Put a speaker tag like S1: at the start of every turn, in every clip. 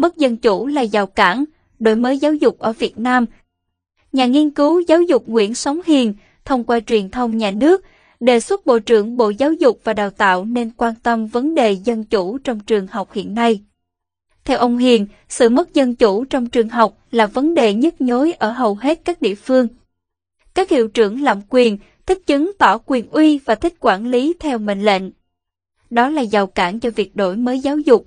S1: mất dân chủ là rào cản, đổi mới giáo dục ở Việt Nam. Nhà nghiên cứu giáo dục Nguyễn Sống Hiền, thông qua truyền thông nhà nước, đề xuất Bộ trưởng Bộ Giáo dục và Đào tạo nên quan tâm vấn đề dân chủ trong trường học hiện nay. Theo ông Hiền, sự mất dân chủ trong trường học là vấn đề nhức nhối ở hầu hết các địa phương. Các hiệu trưởng lạm quyền, thích chứng tỏ quyền uy và thích quản lý theo mệnh lệnh. Đó là rào cản cho việc đổi mới giáo dục.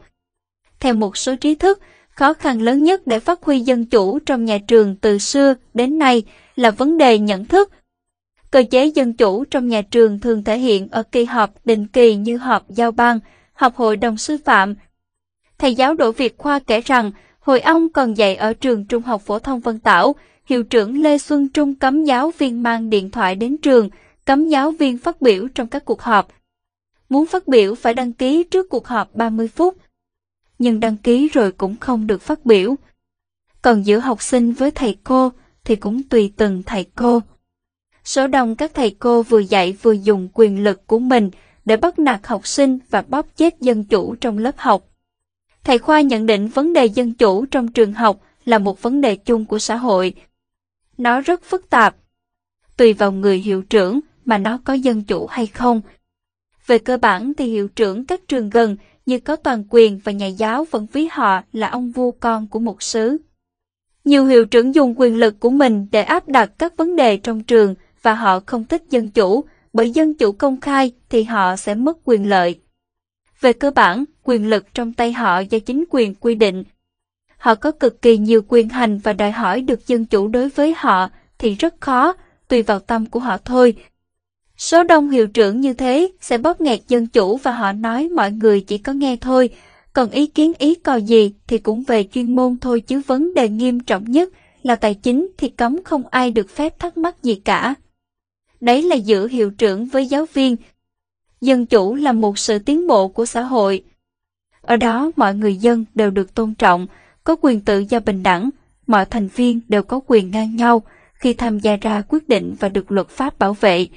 S1: Theo một số trí thức, khó khăn lớn nhất để phát huy dân chủ trong nhà trường từ xưa đến nay là vấn đề nhận thức. Cơ chế dân chủ trong nhà trường thường thể hiện ở kỳ họp định kỳ như họp giao ban, họp hội đồng sư phạm. Thầy giáo Đỗ Việt Khoa kể rằng, hồi ông còn dạy ở trường Trung học phổ thông Vân Tảo, hiệu trưởng Lê Xuân Trung cấm giáo viên mang điện thoại đến trường, cấm giáo viên phát biểu trong các cuộc họp. Muốn phát biểu phải đăng ký trước cuộc họp 30 phút, nhưng đăng ký rồi cũng không được phát biểu. Còn giữa học sinh với thầy cô thì cũng tùy từng thầy cô. Số đông các thầy cô vừa dạy vừa dùng quyền lực của mình để bắt nạt học sinh và bóp chết dân chủ trong lớp học. Thầy Khoa nhận định vấn đề dân chủ trong trường học là một vấn đề chung của xã hội. Nó rất phức tạp. Tùy vào người hiệu trưởng mà nó có dân chủ hay không. Về cơ bản thì hiệu trưởng các trường gần như có toàn quyền và nhà giáo vẫn ví họ là ông vua con của một xứ. Nhiều hiệu trưởng dùng quyền lực của mình để áp đặt các vấn đề trong trường và họ không thích dân chủ, bởi dân chủ công khai thì họ sẽ mất quyền lợi. Về cơ bản, quyền lực trong tay họ do chính quyền quy định. Họ có cực kỳ nhiều quyền hành và đòi hỏi được dân chủ đối với họ thì rất khó, tùy vào tâm của họ thôi. Số đông hiệu trưởng như thế sẽ bóp nghẹt dân chủ và họ nói mọi người chỉ có nghe thôi, còn ý kiến ý cò gì thì cũng về chuyên môn thôi chứ vấn đề nghiêm trọng nhất là tài chính thì cấm không ai được phép thắc mắc gì cả. Đấy là giữa hiệu trưởng với giáo viên. Dân chủ là một sự tiến bộ của xã hội. Ở đó mọi người dân đều được tôn trọng, có quyền tự do bình đẳng, mọi thành viên đều có quyền ngang nhau khi tham gia ra quyết định và được luật pháp bảo vệ.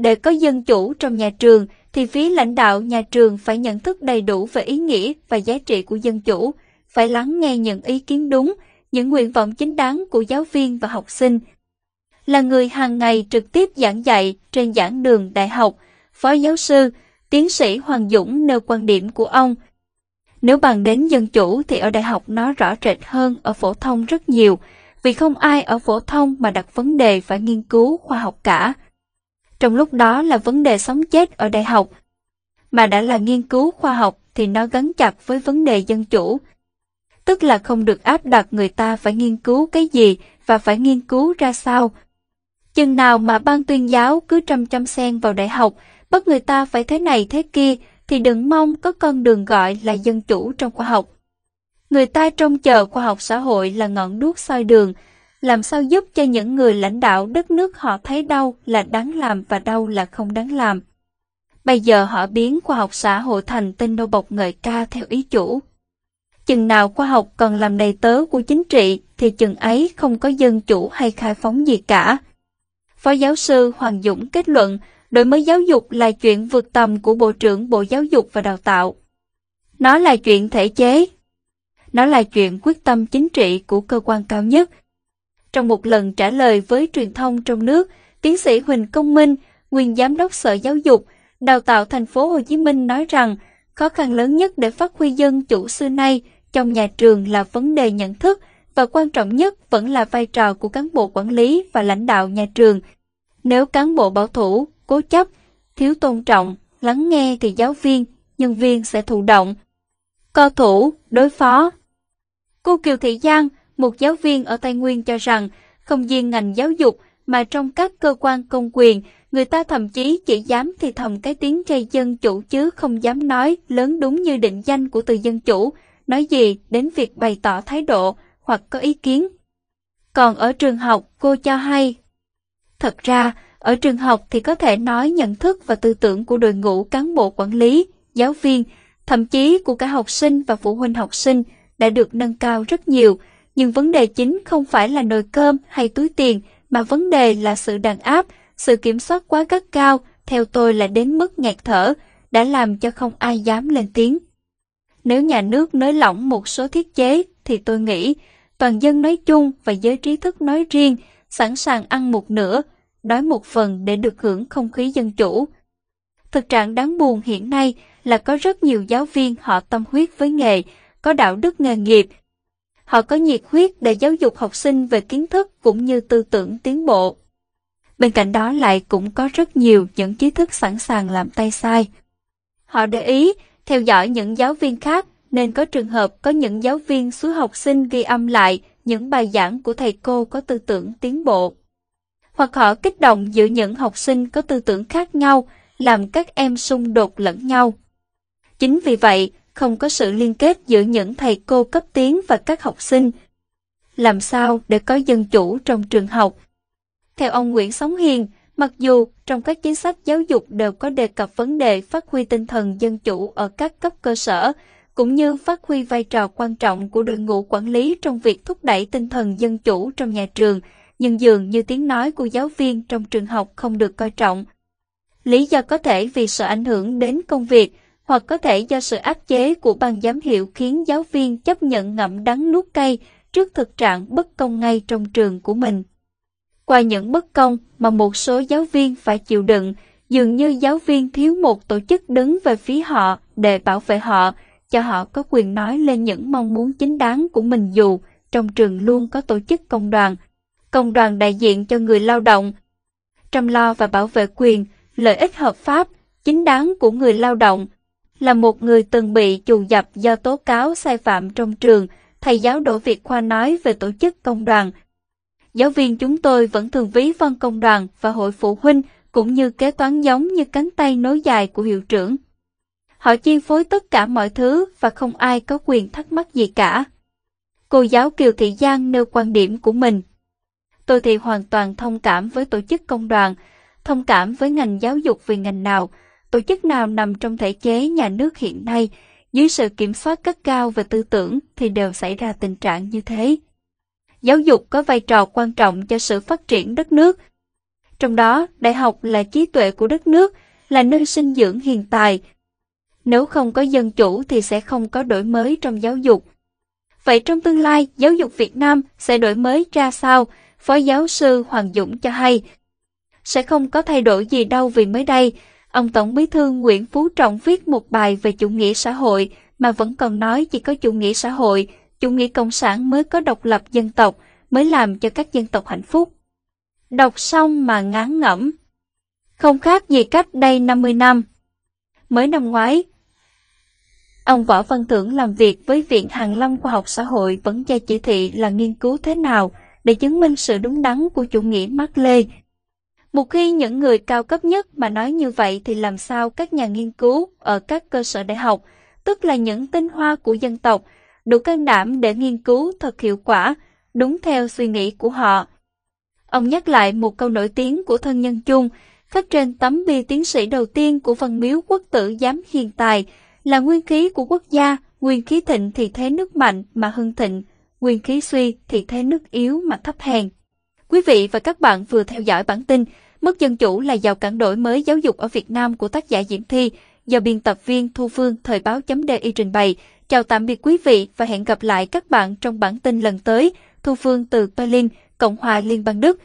S1: Để có dân chủ trong nhà trường thì phía lãnh đạo nhà trường phải nhận thức đầy đủ về ý nghĩa và giá trị của dân chủ, phải lắng nghe những ý kiến đúng, những nguyện vọng chính đáng của giáo viên và học sinh. Là người hàng ngày trực tiếp giảng dạy trên giảng đường đại học, phó giáo sư, tiến sĩ Hoàng Dũng nêu quan điểm của ông. Nếu bàn đến dân chủ thì ở đại học nó rõ rệt hơn ở phổ thông rất nhiều, vì không ai ở phổ thông mà đặt vấn đề phải nghiên cứu khoa học cả trong lúc đó là vấn đề sống chết ở đại học. Mà đã là nghiên cứu khoa học thì nó gắn chặt với vấn đề dân chủ. Tức là không được áp đặt người ta phải nghiên cứu cái gì và phải nghiên cứu ra sao. Chừng nào mà ban tuyên giáo cứ trăm trăm sen vào đại học, bắt người ta phải thế này thế kia, thì đừng mong có con đường gọi là dân chủ trong khoa học. Người ta trông chờ khoa học xã hội là ngọn đuốc soi đường, làm sao giúp cho những người lãnh đạo đất nước họ thấy đâu là đáng làm và đâu là không đáng làm. Bây giờ họ biến khoa học xã hội thành tên nô bộc ngợi ca theo ý chủ. Chừng nào khoa học còn làm đầy tớ của chính trị, thì chừng ấy không có dân chủ hay khai phóng gì cả. Phó giáo sư Hoàng Dũng kết luận, đổi mới giáo dục là chuyện vượt tầm của Bộ trưởng Bộ Giáo dục và Đào tạo. Nó là chuyện thể chế. Nó là chuyện quyết tâm chính trị của cơ quan cao nhất trong một lần trả lời với truyền thông trong nước, tiến sĩ Huỳnh Công Minh, nguyên giám đốc Sở Giáo dục, Đào tạo thành phố Hồ Chí Minh nói rằng, khó khăn lớn nhất để phát huy dân chủ xưa nay trong nhà trường là vấn đề nhận thức và quan trọng nhất vẫn là vai trò của cán bộ quản lý và lãnh đạo nhà trường. Nếu cán bộ bảo thủ, cố chấp, thiếu tôn trọng, lắng nghe thì giáo viên, nhân viên sẽ thụ động. Co thủ, đối phó. Cô Kiều Thị Giang, một giáo viên ở Tây Nguyên cho rằng, không riêng ngành giáo dục mà trong các cơ quan công quyền, người ta thậm chí chỉ dám thì thầm cái tiếng cây dân chủ chứ không dám nói lớn đúng như định danh của từ dân chủ, nói gì đến việc bày tỏ thái độ hoặc có ý kiến. Còn ở trường học, cô cho hay. Thật ra, ở trường học thì có thể nói nhận thức và tư tưởng của đội ngũ cán bộ quản lý, giáo viên, thậm chí của cả học sinh và phụ huynh học sinh đã được nâng cao rất nhiều, nhưng vấn đề chính không phải là nồi cơm hay túi tiền, mà vấn đề là sự đàn áp, sự kiểm soát quá gắt cao, theo tôi là đến mức ngạt thở, đã làm cho không ai dám lên tiếng. Nếu nhà nước nới lỏng một số thiết chế thì tôi nghĩ toàn dân nói chung và giới trí thức nói riêng sẵn sàng ăn một nửa, đói một phần để được hưởng không khí dân chủ. Thực trạng đáng buồn hiện nay là có rất nhiều giáo viên họ tâm huyết với nghề, có đạo đức nghề nghiệp. Họ có nhiệt huyết để giáo dục học sinh về kiến thức cũng như tư tưởng tiến bộ. Bên cạnh đó lại cũng có rất nhiều những trí thức sẵn sàng làm tay sai. Họ để ý, theo dõi những giáo viên khác nên có trường hợp có những giáo viên xuống học sinh ghi âm lại những bài giảng của thầy cô có tư tưởng tiến bộ. Hoặc họ kích động giữa những học sinh có tư tưởng khác nhau, làm các em xung đột lẫn nhau. Chính vì vậy, không có sự liên kết giữa những thầy cô cấp tiến và các học sinh. Làm sao để có dân chủ trong trường học? Theo ông Nguyễn Sống Hiền, mặc dù trong các chính sách giáo dục đều có đề cập vấn đề phát huy tinh thần dân chủ ở các cấp cơ sở, cũng như phát huy vai trò quan trọng của đội ngũ quản lý trong việc thúc đẩy tinh thần dân chủ trong nhà trường, nhưng dường như tiếng nói của giáo viên trong trường học không được coi trọng. Lý do có thể vì sợ ảnh hưởng đến công việc, hoặc có thể do sự áp chế của ban giám hiệu khiến giáo viên chấp nhận ngậm đắng nuốt cay trước thực trạng bất công ngay trong trường của mình. Qua những bất công mà một số giáo viên phải chịu đựng, dường như giáo viên thiếu một tổ chức đứng về phía họ để bảo vệ họ, cho họ có quyền nói lên những mong muốn chính đáng của mình dù trong trường luôn có tổ chức công đoàn, công đoàn đại diện cho người lao động, chăm lo và bảo vệ quyền, lợi ích hợp pháp, chính đáng của người lao động. Là một người từng bị trù dập do tố cáo sai phạm trong trường, thầy giáo Đỗ Việt Khoa nói về tổ chức công đoàn. Giáo viên chúng tôi vẫn thường ví văn công đoàn và hội phụ huynh cũng như kế toán giống như cánh tay nối dài của hiệu trưởng. Họ chi phối tất cả mọi thứ và không ai có quyền thắc mắc gì cả. Cô giáo Kiều Thị Giang nêu quan điểm của mình. Tôi thì hoàn toàn thông cảm với tổ chức công đoàn, thông cảm với ngành giáo dục vì ngành nào, tổ chức nào nằm trong thể chế nhà nước hiện nay, dưới sự kiểm soát cất cao về tư tưởng thì đều xảy ra tình trạng như thế. Giáo dục có vai trò quan trọng cho sự phát triển đất nước. Trong đó, đại học là trí tuệ của đất nước, là nơi sinh dưỡng hiền tài, nếu không có dân chủ thì sẽ không có đổi mới trong giáo dục. Vậy trong tương lai, giáo dục Việt Nam sẽ đổi mới ra sao? Phó giáo sư Hoàng Dũng cho hay. Sẽ không có thay đổi gì đâu vì mới đây, ông Tổng bí thư Nguyễn Phú Trọng viết một bài về chủ nghĩa xã hội mà vẫn còn nói chỉ có chủ nghĩa xã hội, chủ nghĩa cộng sản mới có độc lập dân tộc, mới làm cho các dân tộc hạnh phúc. Đọc xong mà ngán ngẩm. Không khác gì cách đây 50 năm. Mới năm ngoái, ông Võ Văn Thưởng làm việc với Viện Hàn Lâm Khoa học Xã hội vẫn cho chỉ thị là nghiên cứu thế nào để chứng minh sự đúng đắn của chủ nghĩa Mác Lê. Một khi những người cao cấp nhất mà nói như vậy thì làm sao các nhà nghiên cứu ở các cơ sở đại học, tức là những tinh hoa của dân tộc, đủ can đảm để nghiên cứu thật hiệu quả, đúng theo suy nghĩ của họ. Ông nhắc lại một câu nổi tiếng của thân nhân chung, khắc trên tấm bia tiến sĩ đầu tiên của văn miếu quốc tử giám hiền tài, là nguyên khí của quốc gia, nguyên khí thịnh thì thế nước mạnh mà hưng thịnh, nguyên khí suy thì thế nước yếu mà thấp hèn. Quý vị và các bạn vừa theo dõi bản tin Mất dân chủ là giàu cản đổi mới giáo dục ở Việt Nam của tác giả Diễm Thi do biên tập viên Thu Phương Thời báo chấm DI trình bày. Chào tạm biệt quý vị và hẹn gặp lại các bạn trong bản tin lần tới. Thu Phương từ Berlin, Cộng hòa Liên bang Đức.